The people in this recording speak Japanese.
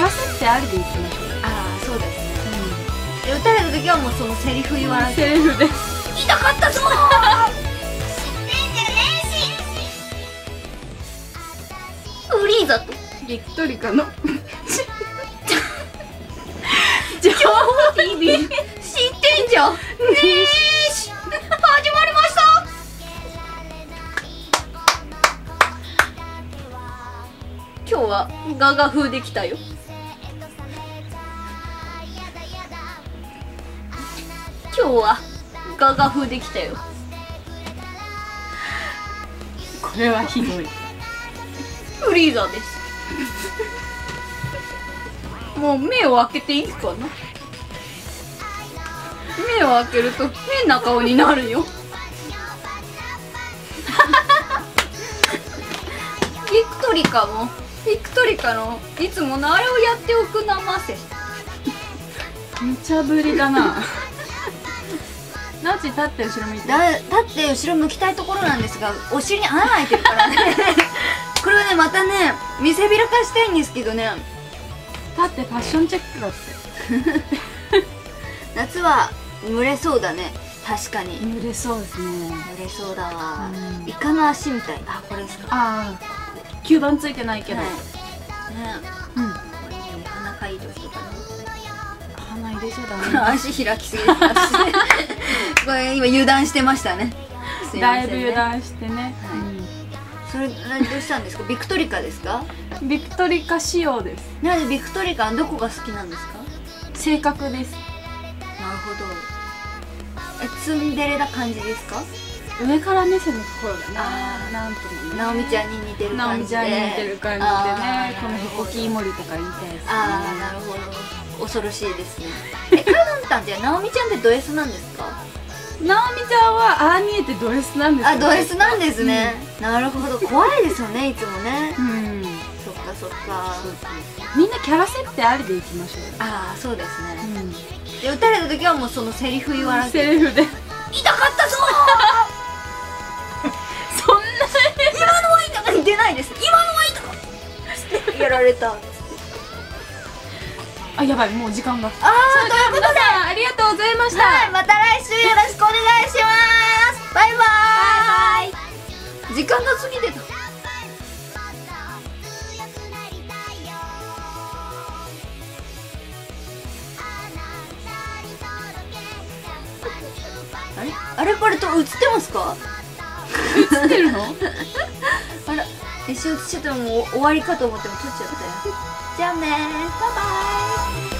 ってありでいきましょう。ああそうですね。で打たれた時はもうそのセリフ言わない。とセリフです。痛かったぞフリーザと。ビクトリカの情報 TV 知ってんじゃんねえし始まりました今日はガガ風できたよ今日はガガ風できたよ。これはひどい。フリーザです。もう目を開けていいかな？目を開けると変な顔になるよ。ビクトリカもビクトリカのいつものあれをやっておくなませ無茶ぶりだなナチ立って後ろ向いてだ立って後ろ向きたいところなんですがお尻に穴開いてるからね。これはねまたね見せびらかしたいんですけどね。立ってファッションチェックだって。夏は蒸れそうだね。確かに。濡れそうですね。蒸れそうだわ。うん。イカの足みたい。あこれですか？ああ。吸盤ついてないけど、はい。ね。うん。これいいね鼻かいい時とかね鼻入れちゃダメ足開きすぎでこれ今油断してましたね。ね。だいぶ油断してね、はい。それ何どうしたんですか？ビクトリカですか？うんビクトリカ仕様です。なんでビクトリカのどこが好きなんですか？正確です。なるほど。えツンデレな感じですか？上から目線のところだねあー。なんともね直美ちゃんに似てる直美感じで。ちゃんに似てる感じであねーこのヒコキーモリとか言いたいですね。ああなるほど恐ろしいですね。えカノンタンって直美ちゃんってド S なんですか？直美ちゃんはああ見えてド S なんですよ。あド S なんですね、なるほど。怖いですよねいつもね。うん。そっかそっか。みんなキャラ設定ありでいきましょうよ。ああそうですね、うん。で撃たれた時はもうそのセリフ言わなくてセリフで。痛かったぞ そんな今のは痛か出ないです。今のは痛か やられたあやばいもう時間が。ああということで。ありがとうございました、はいまた来週よろしくお願いします。バイバーイ。時間が過ぎてた。あれ？あれ？これと映ってますか？映ってるの？あ ら一瞬映っちゃったらもう終わりかと思っても撮っちゃったよ。じゃあねバイバイ。